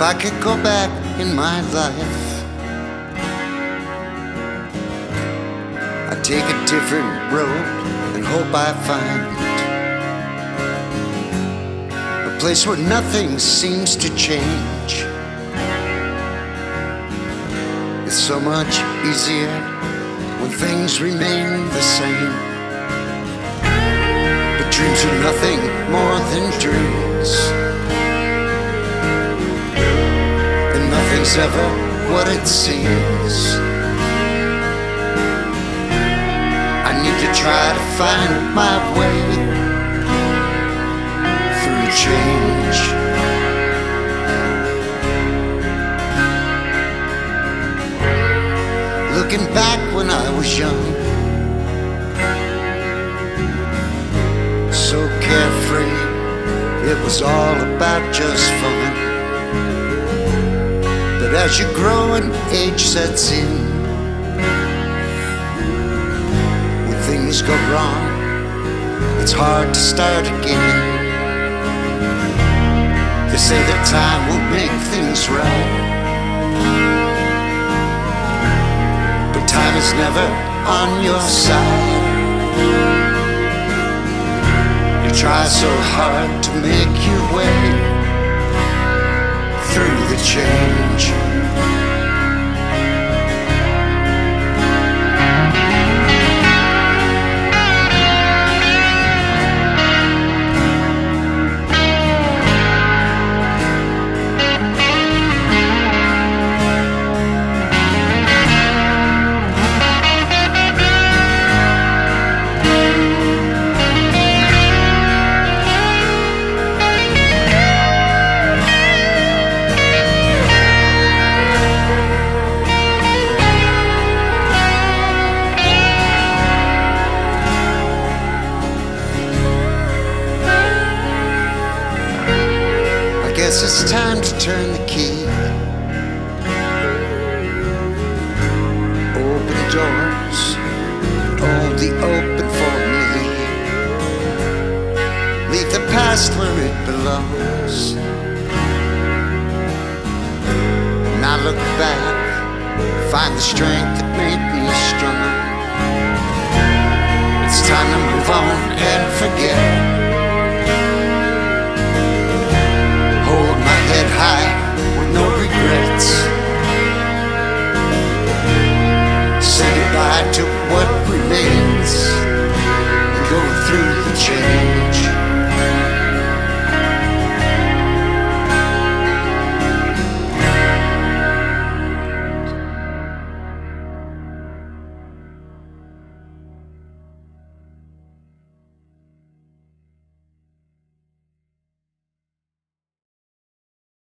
I could go back in my life, I'd take a different road and hope I find a place where nothing seems to change. It's so much easier when things remain the same. But dreams are nothing more than dreams. Nothing's ever what it seems. I need to try to find my way through change. Looking back when I was young, so carefree, it was all about just fun. But as you grow and age sets in, when things go wrong, it's hard to start again. They say that time will make things right. But time is never on your side. You try so hard to make your way through the change. Guess it's time to turn the key. Open doors, only open for me. Leave the past where it belongs. Now look back, find the strength that made me strong. It's time to move on and forget.